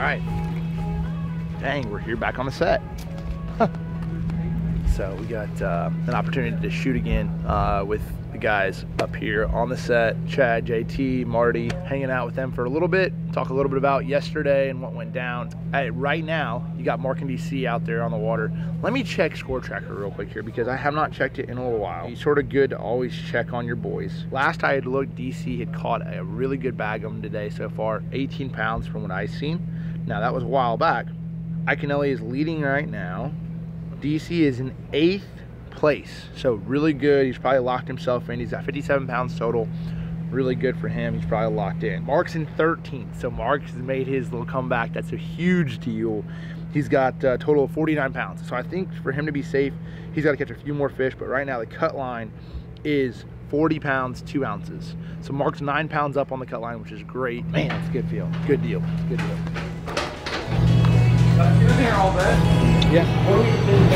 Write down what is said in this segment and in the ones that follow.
right. Dang, we're here back on the set. so we got uh, an opportunity to shoot again uh, with the guys up here on the set. Chad, JT, Marty, hanging out with them for a little bit. Talk a little bit about yesterday and what went down. Hey, right now, you got Mark and DC out there on the water. Let me check Score Tracker real quick here because I have not checked it in a little while. It's sort of good to always check on your boys. Last I had looked, DC had caught a really good bag of them today so far. 18 pounds from what I've seen. Now, that was a while back. Iaconelli is leading right now. DC is in eighth place. So really good. He's probably locked himself in. He's got 57 pounds total. Really good for him. He's probably locked in. Mark's in 13th. So Mark's made his little comeback. That's a huge deal. He's got a total of 49 pounds. So I think for him to be safe, he's got to catch a few more fish. But right now the cut line is 40 pounds, two ounces. So Mark's nine pounds up on the cut line, which is great. Man, it's a good feel. Good deal. Good deal. There all day. Yeah. What are we doing?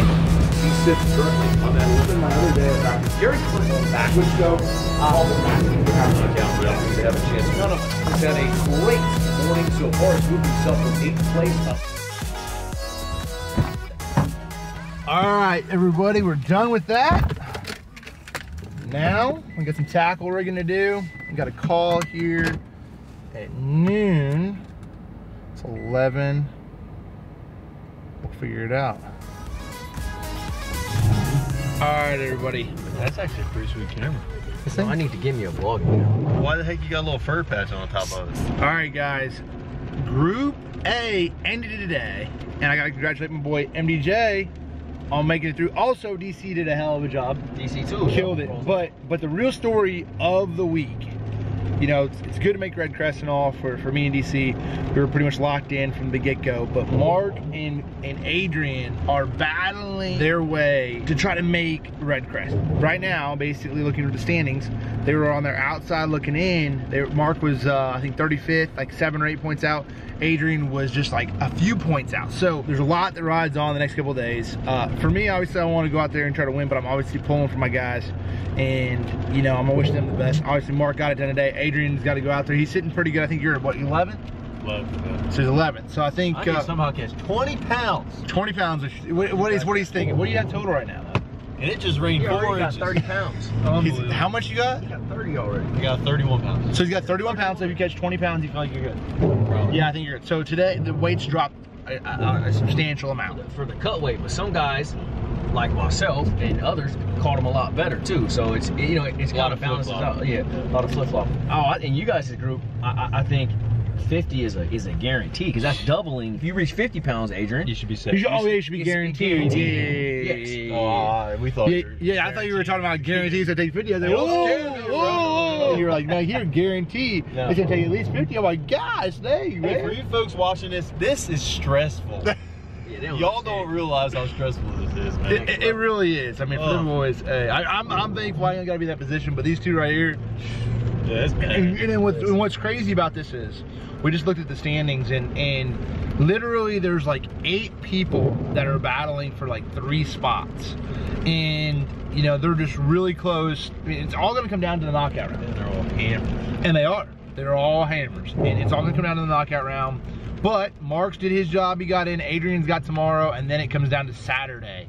He sits currently on that listen my other day about Gary Clinton back would all the back and have a down we have a chance. None of us has had a great morning so far. He's moved himself from eighth place up. All right, everybody, we're done with that. Now, we got some tackle rigging to do. We got a call here at noon. It's 11. We'll figure it out. All right, everybody. That's actually a pretty sweet camera. This I need to give me a vlog. You know? Why the heck you got a little fur patch on top of it? All right, guys. Group A ended today, and I got to congratulate my boy MDJ on making it through. Also, DC did a hell of a job. DC too. killed it. But but the real story of the week, you know, it's, it's good to make Red Crest and all for, for me and DC. We were pretty much locked in from the get-go. But Mark and, and Adrian are battling their way to try to make Red Crest. Right now, basically looking at the standings, they were on their outside looking in. They, Mark was, uh, I think, 35th, like seven or eight points out. Adrian was just like a few points out. So there's a lot that rides on the next couple days. Uh, for me, obviously, I want to go out there and try to win, but I'm obviously pulling for my guys. And, you know, I'm going to wish them the best. Obviously, Mark got it done today. Adrian's got to go out there. He's sitting pretty good. I think you're at, what, 11? Love that. So he's 11. So I think I uh, somehow catch 20 pounds. 20 pounds. Of, what, what, is, what he's thinking? What do you have total right now? And it just rained You four already got 30 pounds. Unbelievable. how much you got? You got 30 already. I got 31 pounds. So he's got 31 pounds. So if you catch 20 pounds, you feel like you're good. Probably. Yeah, I think you're good. So today, the weights dropped a, a, a substantial amount. For the cut weight, but some guys, like myself and others, caught them a lot better too. So it's you know it's A lot kind of of balances out. Yeah, a lot of flip flop. Oh, I, and you guys' group, I, I, I think 50 is a is a guarantee because that's doubling. If you reach 50 pounds, Adrian, You should be safe. You should, oh, yeah, you should be guaranteed. guaranteed. Yeah, yeah, Yes. yeah, yeah, Oh, we thought. Yeah, you were yeah, I thought you were talking about guarantees to take 50. I was like, I was whoa, whoa. And you're like, no, here, guaranteed. No. It's going to take at least 50. I'm like, gosh, dang, Hey, for you folks watching this, this is stressful. Yeah, don't Y'all don't realize how stressful this is, man. It, it, it really is. I mean, for Oh. them boys, hey, I, I'm, I'm thankful I ain't got to be in that position, but these two right here, Yeah, it's bad. And, and then what's, and what's crazy about this is, we just looked at the standings and and literally there's like eight people that are battling for like three spots, and you know they're just really close. I mean, it's all gonna come down to the knockout round, They're all hammered. and they are. They're all hammers, and it's all gonna come down to the knockout round. But Marks did his job. He got in. Adrian's got tomorrow, and then it comes down to Saturday.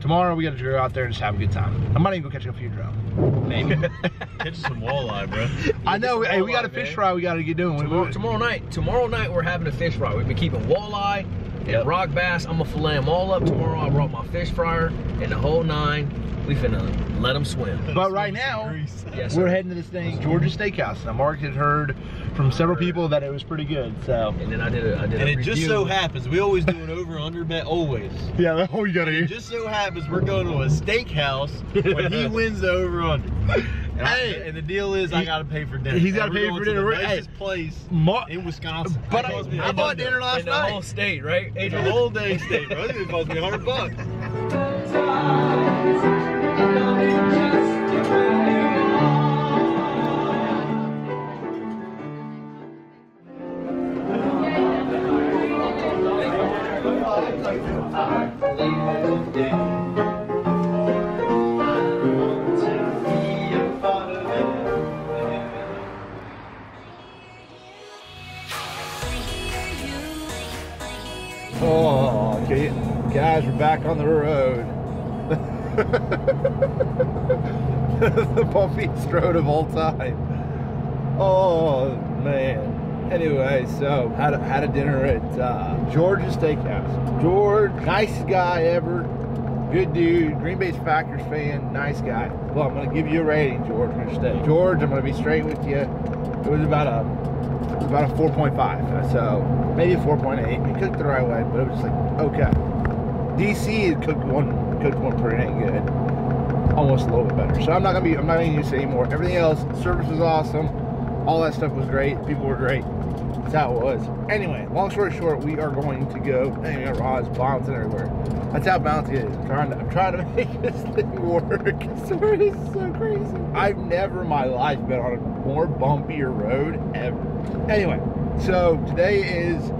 Tomorrow we got to go out there and just have a good time. I might even go catch a few drown. Maybe. Catch some walleye, bro. I know. Hey, we got a fish man. fry. We got to get doing. Tomorrow, tomorrow night, tomorrow night we're having a fish fry. We've been keeping walleye and Yep. rock bass. I'm gonna fillet them all up tomorrow. I brought my fish fryer and the whole nine. We finna let them swim. But right now, Yes, we're heading to this thing, George's Steakhouse. Now, Mark had heard from several people that it was pretty good. So And then I did a, I did And a it just so happens, we always do an over under bet, always. yeah, oh, you got It to just so happens we're going to a steakhouse when he wins the over under. And, I- Hey. and the deal is, I got to pay for dinner. he's gotta pay for dinner. The Hey. place Mar- in Wisconsin. But It I, I bought 100. dinner last in the night. whole state, right? Adrian? whole day state, bro. I it cost me 100 bucks. guys, we're back on the road. the bumpiest road of all time. Oh man. Anyway, so had a, had a dinner at uh, George's Steakhouse. George, nicest guy ever. Good dude. Green Bay's Packers fan. Nice guy. Well, I'm gonna give you a rating, George, for your steak. George, I'm gonna be straight with you. It was about a was about a 4.5. So maybe a 4.8. He cooked the right way, but it was just like okay. DC cooked one cooked one pretty dang good. Almost a little bit better. So I'm not gonna be I'm not gonna use it anymore. Everything else, service was awesome. All that stuff was great. People were great. How it was. Anyway, long story short, we are going to go. Anyway, got rods bouncing everywhere. That's how bouncy it is. I'm trying to I'm trying to make this thing work. Sorry, it's so crazy. I've never in my life been on a more bumpier road ever. Anyway, so today is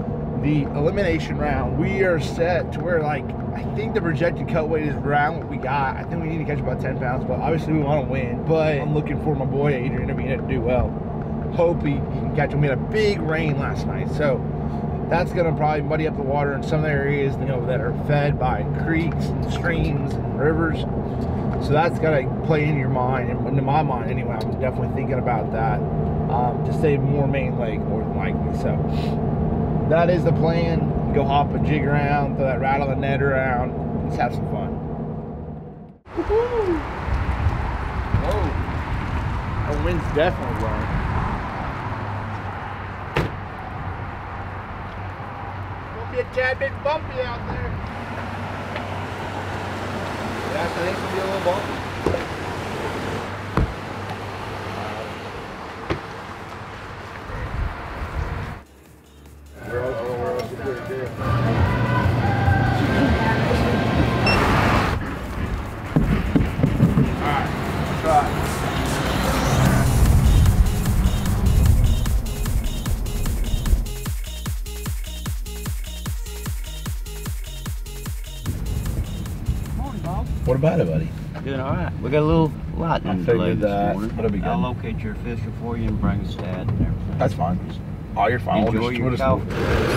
the elimination round. We are set to where like I think the projected cut weight is around what we got. I think we need to catch about 10 pounds, but obviously we want to win. But I'm looking for my boy Adrian to be to do well. Hope he can catch him. We had a big rain last night, so that's gonna probably muddy up the water in some areas you know that are fed by creeks and streams and rivers. So that's gotta play in your mind, and into my mind anyway. I'm definitely thinking about that um, to save more main lake more than likely. So that is the plan go hop a jig around, throw that Rattlin' Ned around. Let's have some fun. Whoa. The wind's definitely blowing. Be a tad bit bumpy out there. Yeah, I think it's gonna be a little bumpy. What about it, buddy? Doing all right. We got a little lightning delay this that. morning. That'll be good. I'll locate your official for you and bring a stat and everything. That's fine. Oh, you're fine. Enjoy we'll just, your we'll just coffee.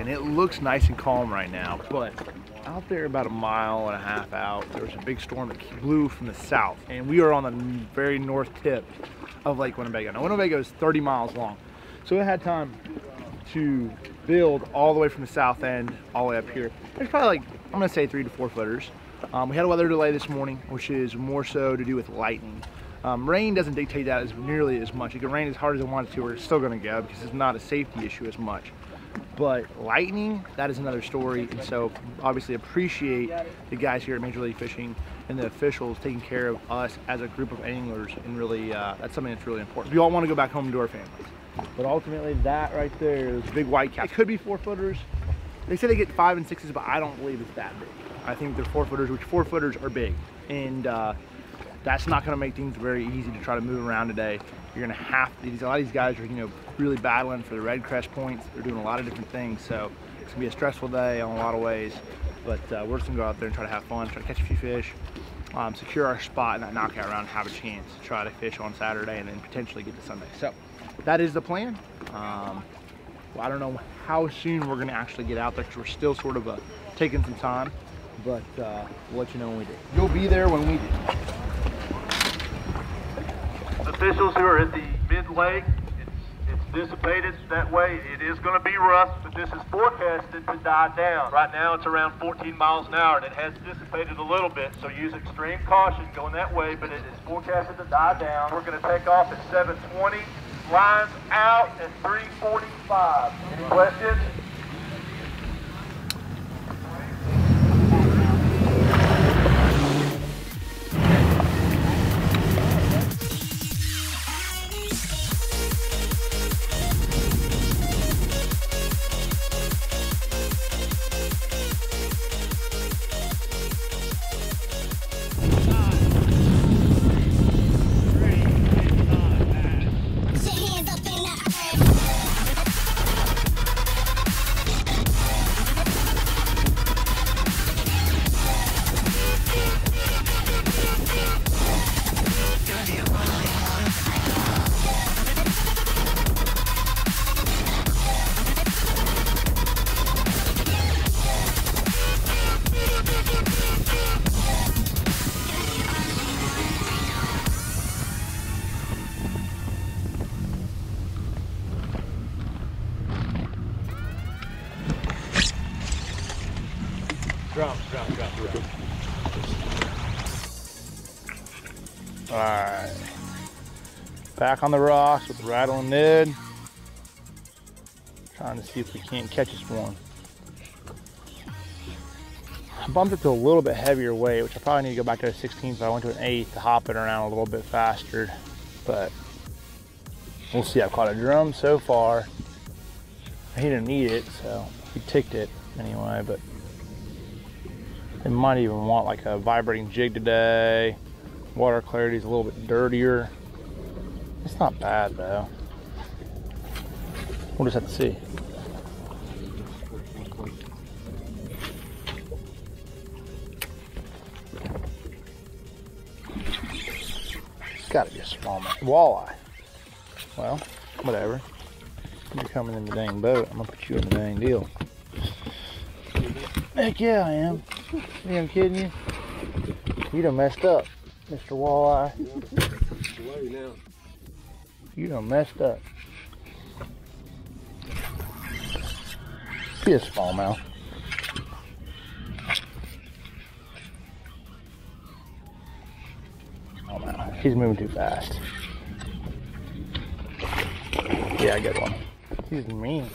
And it looks nice and calm right now. But out there, about a mile and a half out, there was a big storm that blew from the south, and we are on the very north tip of Lake Winnebago. Now, Winnebago is 30 miles long, so it had time to build all the way from the south end all the way up here. There's probably like I'm gonna say three to four footers. Um, we had a weather delay this morning, which is more so to do with lightning. Um, rain doesn't dictate that as nearly as much. It can rain as hard as it wants to, we're still gonna go because it's not a safety issue as much. But lightning, that is another story. And so obviously appreciate the guys here at Major League Fishing and the officials taking care of us as a group of anglers. And really, uh, that's something that's really important. We all want to go back home to our families. But ultimately that right there is big white cat. It could be four footers. They say they get five and sixes, but I don't believe it's that big. I think they're four footers, which four footers are big. And uh, that's not going to make things very easy to try to move around today. You're to have these. A lot of these guys are, you know, really battling for the red crest points. They're doing a lot of different things, so it's to be a stressful day on a lot of ways. But uh, we're just to go out there and try to have fun, try to catch a few fish, um, secure our spot in that knockout round, have a chance to try to fish on Saturday and then potentially get to Sunday. So that is the plan. Um, well, I don't know how soon we're to actually get out there because we're still sort of uh, taking some time. But uh, we'll let you know when we do. You'll be there when we do. Officials who are at the mid-lake, it's, it's dissipated that way. It is going to be rough, but this is forecasted to die down. Right now it's around 14 miles an hour, and it has dissipated a little bit, so use extreme caution going that way, but it is forecasted to die down. We're going to take off at 720, lines out at 345. Any questions? Back on the rocks with Rattlin' Ned. Trying to see if we can't catch this one. I bumped it to a little bit heavier weight, which I probably need to go back to a 16, but I went to an 8 to hop it around a little bit faster. But we'll see. I've caught a drum so far. He didn't need it, so he ticked it anyway, but they might even want like a vibrating jig today. Water clarity is a little bit dirtier. It's not bad though. We'll just have to see. It's gotta be a smallmouth. Walleye. Well, whatever. You're coming in the dang boat. I'm gonna put you in the dang deal. Heck yeah, I am. You I'm kidding you? You done messed up, Mr. Walleye. You done messed up. Be a smallmouth. Oh man, he's moving too fast. Yeah, I got one. He's mean.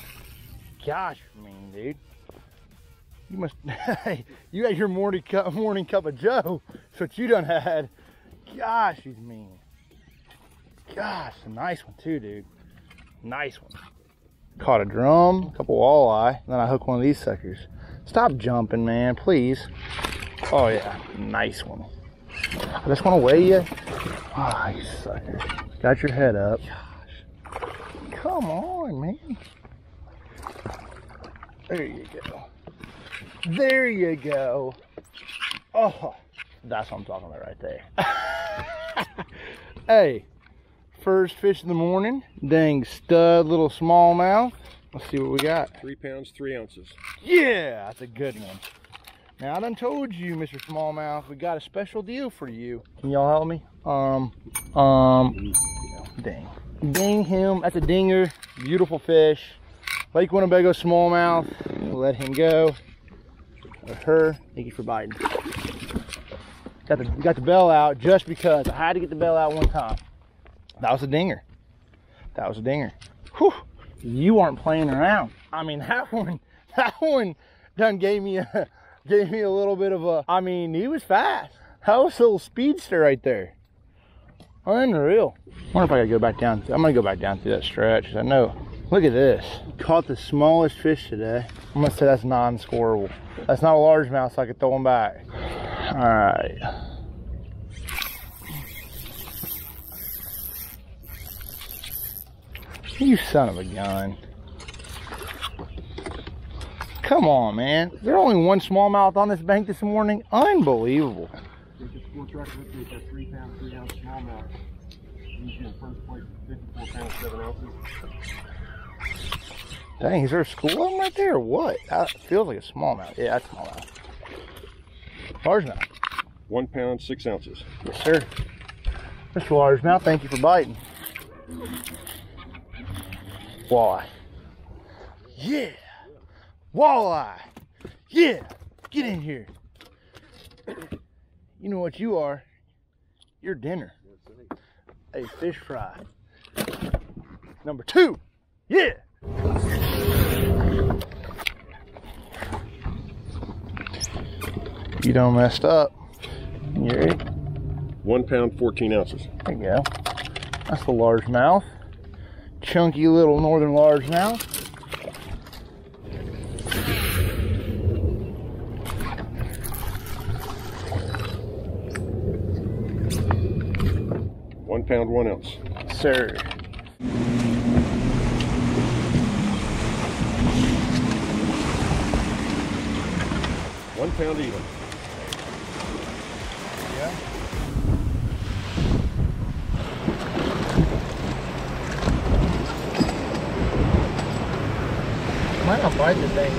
Gosh, mean, dude. You must. Hey, you got your morning cup, morning cup of Joe. That's what you done had. Gosh, he's mean. Gosh, a nice one too, dude. Nice one. Caught a drum, a couple walleye, and then I hook one of these suckers. Stop jumping, man, please. Oh yeah, nice one. I just want to weigh you. Ah, you sucker. Got your head up. Gosh. Come on, man. There you go. There you go. Oh, that's what I'm talking about right there. hey, first fish of the morning. Dang stud little smallmouth. Let's see what we got. Three pounds, three ounces. Yeah, that's a good one. Now I done told you, Mr. Smallmouth, we got a special deal for you. Can y'all help me? Um, um, dang. Ding him, that's a dinger. Beautiful fish. Lake Winnebago smallmouth. Let him go. Or her. Thank you for biting. Got the got the bell out just because I had to get the bell out one time. That was a dinger. That was a dinger. Whew. You aren't playing around. I mean that one that one done gave me a gave me a little bit of a I mean he was fast. That was a little speedster right there. Unreal. wonder if I gotta go back down. I'm gonna go back down through that stretch. I know. Look at this. Caught the smallest fish today. I'm gonna say that's non-scoreable. That's not a largemouth, so I could throw them back. All right. You son of a gun. Come on, man. Is there only one smallmouth on this bank this morning? Unbelievable. Sports record with me for three pound, three ounce smallmouth. Usually in first place, 54 pounds, seven ounces. Dang, is there a school of them right there or what? That feels like a smallmouth. Yeah, that's smallmouth. Largemouth. One pound, six ounces. Yes, sir. Mr. Large Largemouth, thank you for biting. Walleye. Yeah. Walleye. Yeah. Get in here. You know what you are? You're dinner. A fish fry. Number two. Yeah. You done messed up. You ready? One pound, 14 ounces. There you go. That's the largemouth. Chunky little northern largemouth. One pound, one ounce. Sir. One pound even. Bite the thing.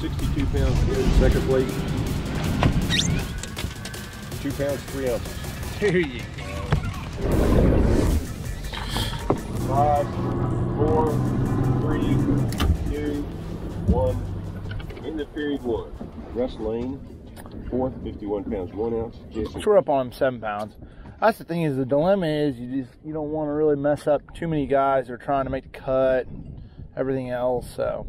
Sixty-two pounds good. Second plate. Two pounds, three ounces. There you go. Five, four, three, two, one. End of period one. Russ Lane, fourth, 51 pounds, one ounce. Jason So we're up on him seven pounds. That's the thing is the dilemma is you just you don't want to really mess up too many guys that are trying to make the cut and everything else. So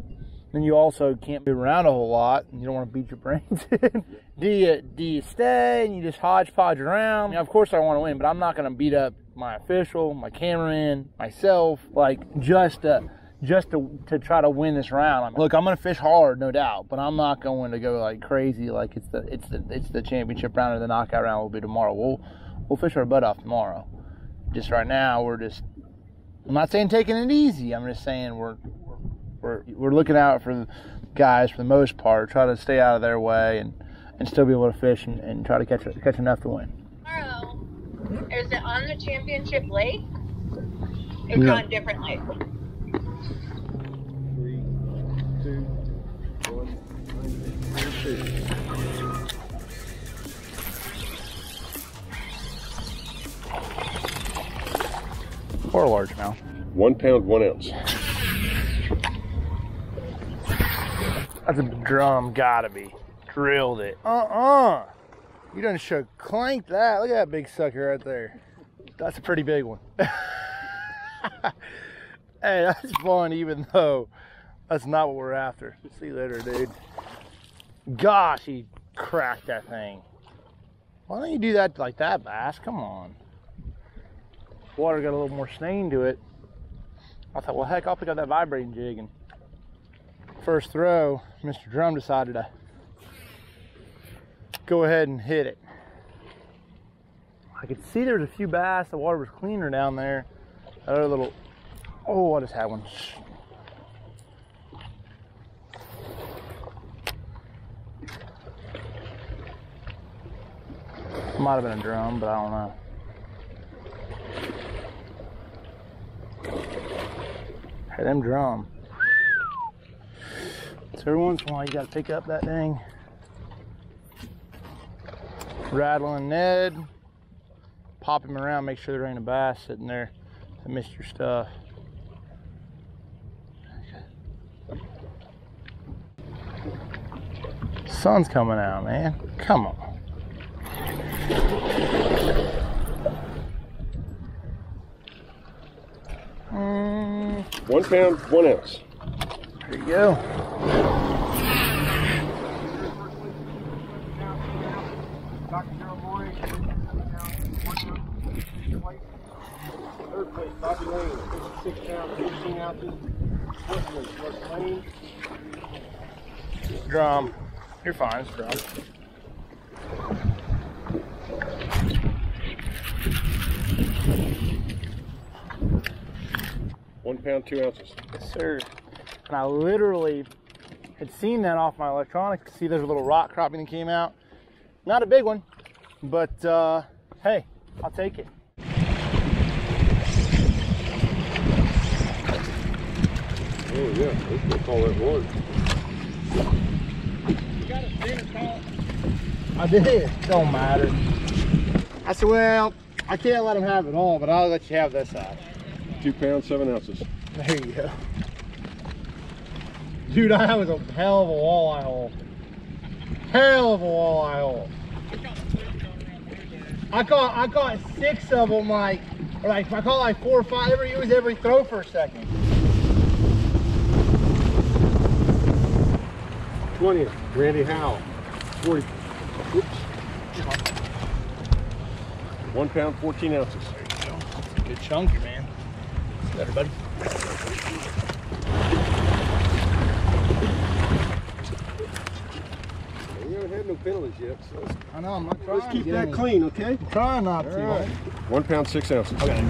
then you also can't be around a whole lot and you don't want to beat your brains in. do you do you stay and you just hodgepodge around? Of course I want to win, but I'm not going to beat up my official, my cameraman, myself, like just to just to, to try to win this round. I mean, look, I'm gonna fish hard, no doubt, but I'm not going to go like crazy like it's the it's the it's the championship round or the knockout round will be tomorrow. We'll we'll fish our butt off tomorrow. Just right now, we're just. I'm not saying taking it easy. I'm just saying we're we're we're looking out for the guys for the most part. Try to stay out of their way and and still be able to fish and, and try to catch catch enough to win. Tomorrow, is it on the championship lake? It's No. on different lake. Three, two, one. Or a largemouth. One pound, one ounce. That's a drum, gotta be. Drilled it. Uh-uh. You done show clank that. Look at that big sucker right there. That's a pretty big one. hey, that's fun even though that's not what we're after. See you later, dude. Gosh, he cracked that thing. Why don't you do that like that, bass? Come on. Water got a little more stain to it. I thought, well, heck, I'll pick up that vibrating jig and first throw, Mr. Drum decided to go ahead and hit it. I could see there was a few bass. The water was cleaner down there. That other little, oh, I just had one. Might have been a drum, but I don't know. Hey, them drum. So every once in a while you gotta pick up that thing. Rattling Ned. Pop him around, make sure there ain't a bass sitting there that missed your stuff. Sun's coming out, man. Come on. Mm, One pound, one ounce. there you go. Dr. Joe Boy, Third place, Bobby Lane, 56 pounds, 18 ounces. Fourth place, Russ Lane, Drum. You're fine, it's drum. One pound, two ounces. Yes, sir. And I literally had seen that off my electronics. See, there's a little rock cropping that came out. Not a big one, but uh, hey, I'll take it. Oh yeah, go call that one. You got a spin on it? I did. Don't matter. I said, well, I can't let him have it all, but I'll let you have this side. Two pounds, seven ounces. There you go. Dude, that was a hell of a walleye hole. Hell of a walleye hole. I caught I caught six of them like or like I caught like four or five every it was every throw for a second. 20th, Randy Howell. 40. Oops. One pound, 14 ounces. There you go. Good chunky man. Better buddy. We haven't had no penalties yet, so let's, I know I'm not trying. let's keep to get that any- clean, okay? I'm trying not All to. right. One pound, six ounces. Okay.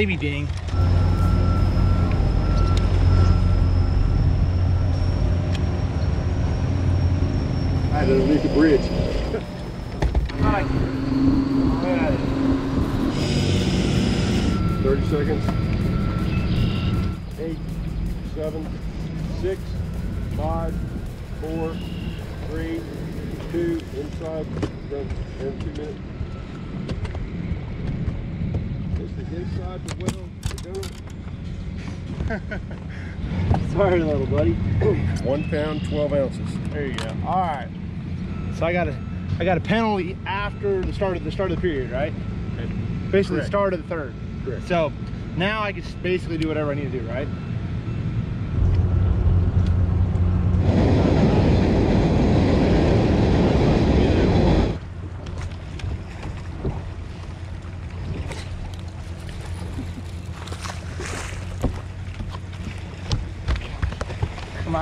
baby ding. Right underneath the bridge. All right. All right. 30 seconds. One pound, 12 ounces. There you go. All right. So I got a, I got a penalty after the start of the start of the period, right? Basically, the start of the third. Correct. So now I can basically do whatever I need to do, right?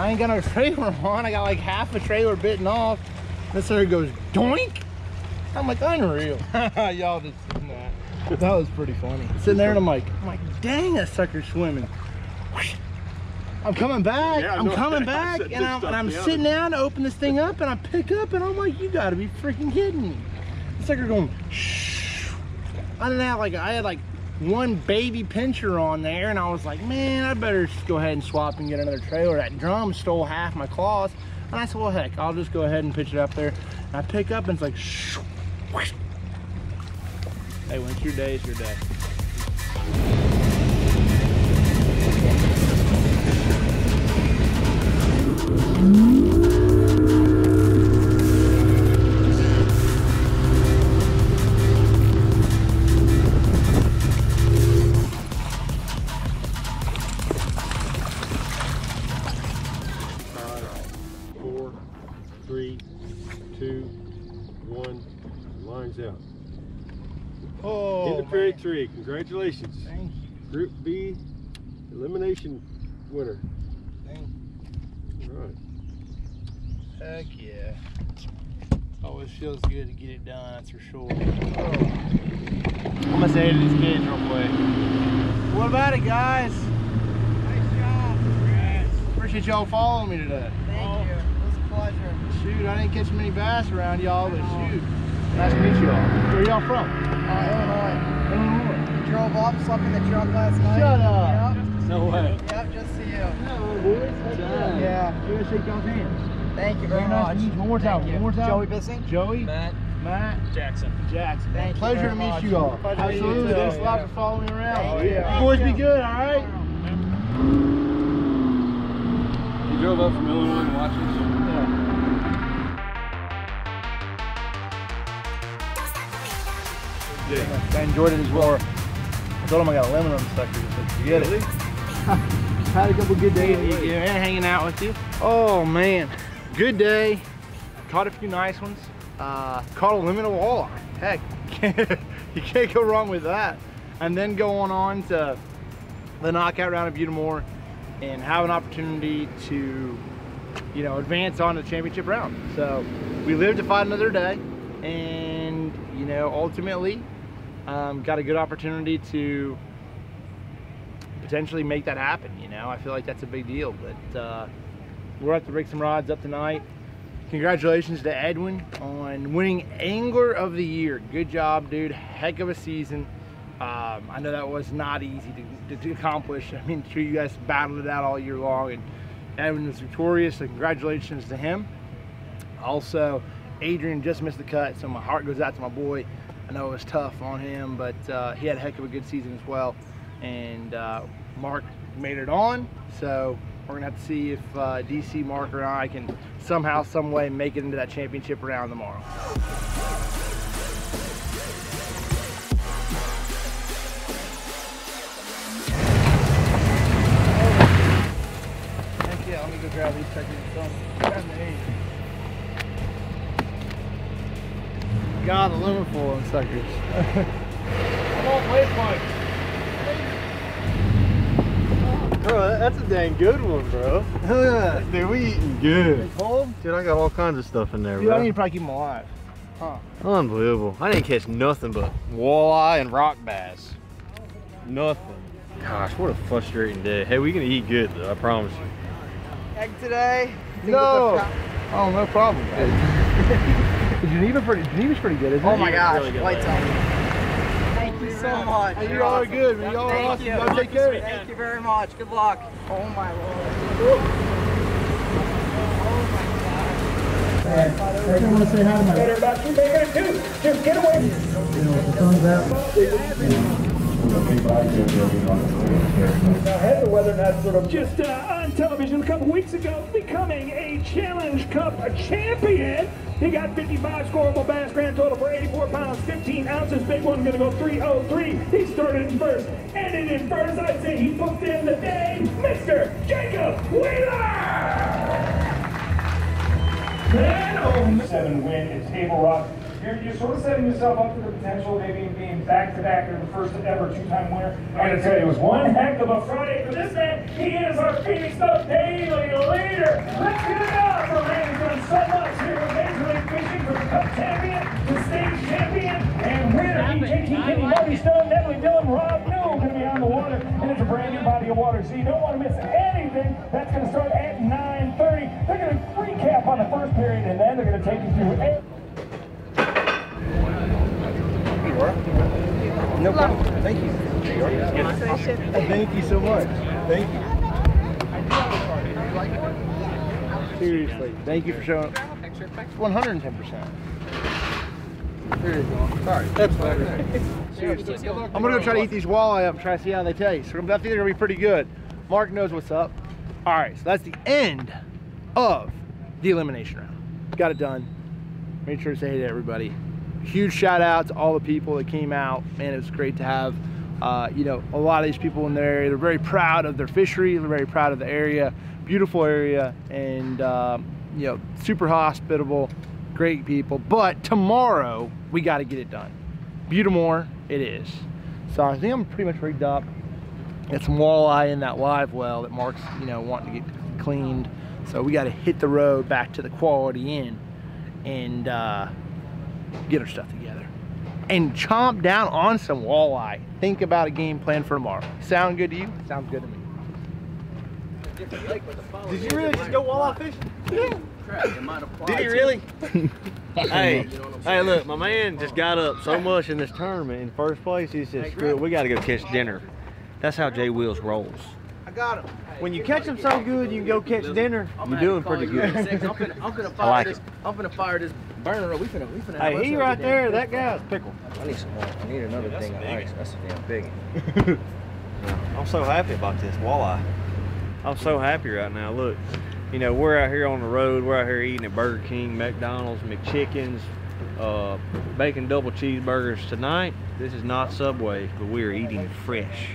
I ain't got no trailer on. I got like half a trailer bitten off. This thing goes doink. I'm like unreal. Y'all just seen that. That was pretty funny. Sitting there and I'm like, I'm like, dang, that sucker's swimming. I'm coming back. Yeah, I'm coming back, and I'm, and I'm down. sitting down to open this thing up, and I pick up, and I'm like, you gotta be freaking kidding me. The sucker going, shh. I didn't have like I had like one baby pincher on there, and I was like, man, I better just go ahead and swap and get another trailer. That drum stole half my claws, and I said, well, heck, I'll just go ahead and pitch it up there. And I pick up, and it's like, shh. whoosh. Hey, it's your day, your day. Four, Congratulations. Thank you. Group B elimination winner. Thank All right. Heck yeah. Always feels good to get it done, that's for sure. I'm gonna say to these kids real quick. What about it, guys? Nice job. Appreciate y'all following me today. Thank you. It was a pleasure. Shoot, I didn't catch many bass around y'all, but shoot. Nice to meet you all. Where y'all from? Uh, Illinois. Illinois. Drove up, slept in the truck last night. Shut up. Yep. No way. Yep, just see you. Hello, boys. Yeah. We're gonna shake y'all's hands. Thank you very Very nice much. to meet you. One more time. One more time. Joey Bissing. Joey. Matt. Matt. Jackson. Jackson. Thank Pleasure very to meet much. you all. Pleasure to you Absolutely. Thanks a lot for following me around. Thank you. You boys be good, all right? You drove up from Illinois and watched us? I enjoyed it as well. I told him I got a lemon on the sucker. Said, forget it. Had a couple good days yeah, man, hanging out with you. Oh man, good day. Caught a few nice ones. Uh, caught a lemon of walleye. Heck, you can't go wrong with that. And then going on to the knockout round of Butte des Morts and have an opportunity to, you know, advance on to the championship round. So we live to fight another day, and you know, ultimately, um, got a good opportunity to potentially make that happen. You know, I feel like that's a big deal. But uh, we're at to rig some rods up tonight. Congratulations to Edwin on winning Angler of the Year. Good job, dude. Heck of a season. Um, I know that was not easy to, to, to accomplish. I mean, sure you guys battled it out all year long, and Edwin was victorious. So congratulations to him. Also, Adrian just missed the cut, so my heart goes out to my boy. I know it was tough on him, but uh, he had a heck of a good season as well. And uh, Mark made it on, so we're gonna have to see if uh, DC Marker and I can somehow, some way make it into that championship round tomorrow. Heck yeah, let me go grab these 'em. Grab the eight. God, the lemon full of them suckers. Come on, waypoint. Bro, that's a dang good one, bro. Look at that. Dude, we eating good. Cold? Dude, I got all kinds of stuff in there, Dude, I bro. need to probably keep them alive. Huh. Unbelievable. I didn't catch nothing but walleye and rock bass. Nothing. Gosh, what a frustrating day. Hey, we gonna eat good though, I promise you. Egg today. No. it's a pro- Oh, no problem. Geneva pretty, Geneva's pretty good, isn't it? Oh my gosh. really good Lights leg. Thank you so so much. Hey, you all are good, man. You all are Thank awesome. you. Y'all take care. Thank you very much. Good luck. Oh my lord. I just want to say hi to my. Better about you making it too. Just get away. You know, the sun's out. Now, had the weather not sort of just uh, on television a couple weeks ago, becoming a Challenge Cup champion. He got 55 scoreable bass, grand total for 84 pounds, 15 ounces. Big one gonna go 303. He started in first, ended in first. I'd say he booked in the day, Mr. Jacob Wheeler. Then, oh, seven win at Table Rock. You're, you're sort of setting yourself up for the potential of maybe being back-to-back or the first ever two-time winner. I gotta tell you, it was one heck of a Friday for this man. He is our Phoenix Dog Daily leader. Let's get it up for a man who's done so much here with Major League Fishing from Cup champion to state champion and winner. EJT Kenney Marty Stone, Natalie Dillon, Rob New gonna be on the water, and it's a brand new body of water, so you don't want to miss anything. That's gonna start at 9:30. They're gonna recap on the first period, and then they're gonna take you through. No problem. Thank you. Thank you so much. Thank you. Seriously, thank you for showing up. 110%. Here you go. Sorry. That's better. Seriously. I'm gonna go try to eat these walleye up and try to see how they taste. I think they're gonna be pretty good. Mark knows what's up. All right, so that's the end of the elimination round. Got it done. Made sure to say hey to everybody. Huge shout out to all the people that came out. Man, it was great to have, uh, you know, a lot of these people in their area. They're very proud of their fishery. They're very proud of the area. Beautiful area, and um, you know, super hospitable, great people. But tomorrow we got to get it done. Butte des Morts, it is. So I think I'm pretty much rigged up. Got some walleye in that live well that Mark's, you know, wanting to get cleaned. So we got to hit the road back to the Quality Inn and uh, get our stuff together and chomp down on some walleye. Think about a game plan for tomorrow. Sound good to you? Sounds good to me. Did you really just go walleye fishing? Yeah. Did he really? hey, hey, look, my man just got up so much in this tournament in first place. He said, "Screw it, we got to go catch dinner." That's how Jay Wheels rolls. I got him. When you catch them so good, you can go catch dinner. You're doing pretty good. I'm finna, I'm finna I fire like this. it. I'm finna fire this burner up. We finna, we finna. have Hey, he right there, that guy's pickle. I need some more. I need another thing of ice. That's a damn big. I'm so happy about this walleye. I'm so happy right now. Look, you know, we're out here on the road. We're out here eating at Burger King, McDonald's, McChickens, uh, bacon double cheeseburgers tonight. This is not Subway, but we are eating fresh.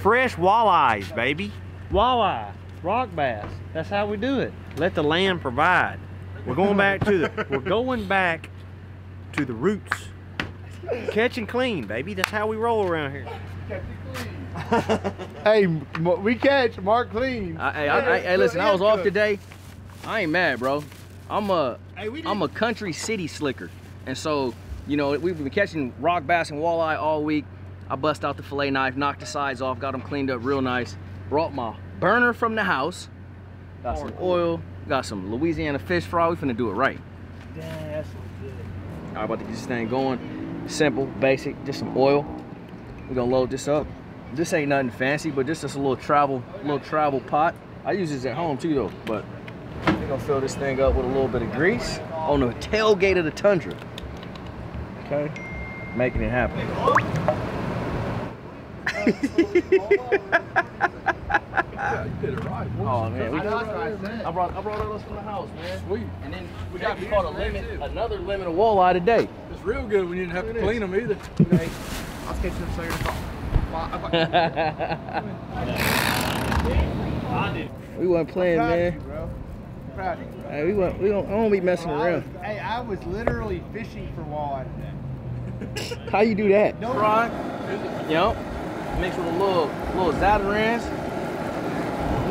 Fresh walleyes, baby. Walleye, rock bass. That's how we do it. Let the land provide. We're going back to the. We're going back to the roots. Catch and clean, baby. That's how we roll around here. Hey, we catch Mark clean. I, hey, I, I, hey, listen, I was off today. I ain't mad, bro. I'm a, am a country city slicker, and so you know we've been catching rock bass and walleye all week. I bust out the fillet knife, knocked the sides off, got them cleaned up real nice. Brought my burner from the house. Got some oil. Got some Louisiana fish fry. We finna do it right. Damn, that's so good. All right, about to get this thing going. Simple, basic, just some oil. We're gonna load this up. This ain't nothing fancy, but just this a little travel, little travel pot. I use this at home too though, but we're gonna fill this thing up with a little bit of grease on the tailgate of the Tundra. Okay, making it happen. Oh man, we I brought I brought us from the house, man. Sweet. And then we got we caught a lemon, another lemon of walleye today. It's real good when you didn't have to clean them either. I'll sketch them so you're we wasn't playing, Proud of man. you, bro. Proud of you. Hey, we want we don't I don't be messing Well, I around. was- hey, I was literally fishing for walleye today. How you do that? No Fry. Yep. Mixed with a little little Zatarain's.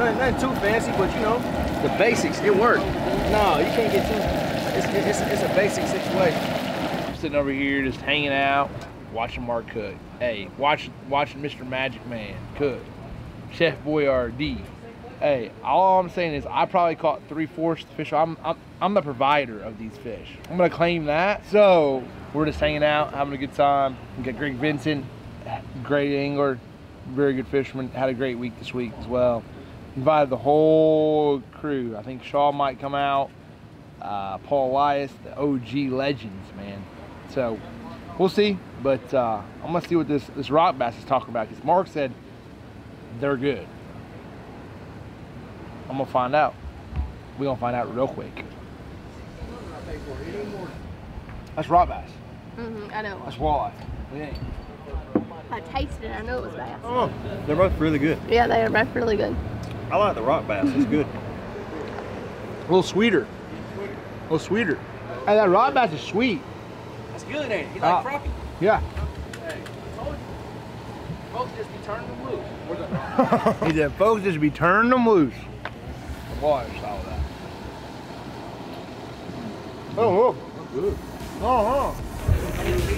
Nothing, nothing too fancy, but you know, the basics, it worked. No, you can't get too it's it's, it's a basic situation. I'm sitting over here just hanging out, watching Mark cook. Hey, watch, watching Mr. Magic Man cook. Chef Boyardee. Hey, all I'm saying is I probably caught three fourths of the fish. I'm, I'm I'm the provider of these fish. I'm gonna claim that. So we're just hanging out, having a good time. We got Greg Vincent, great angler, very good fisherman. Had a great week this week as well. Invited the whole crew. I think Shaw might come out. Uh, Paul Elias, the OG legends, man. So we'll see. But uh, I'm gonna see what this this rock bass is talking about because Mark said they're good. I'm gonna find out. We're gonna find out real quick. That's rock bass. Mm-hmm, I know. That's walleye. It ain't. I tasted it. I know it was bass. Oh, they're both really good. Yeah, they are both really good. I like the rock bass. It's good. A little sweeter. A little sweeter. Hey, that rock bass is sweet. That's good, ain't it? You like uh, crappie? Yeah. Folks just be turning them loose. he said, folks just be turning them loose. The water style of that. Oh, look. Good. Oh, huh.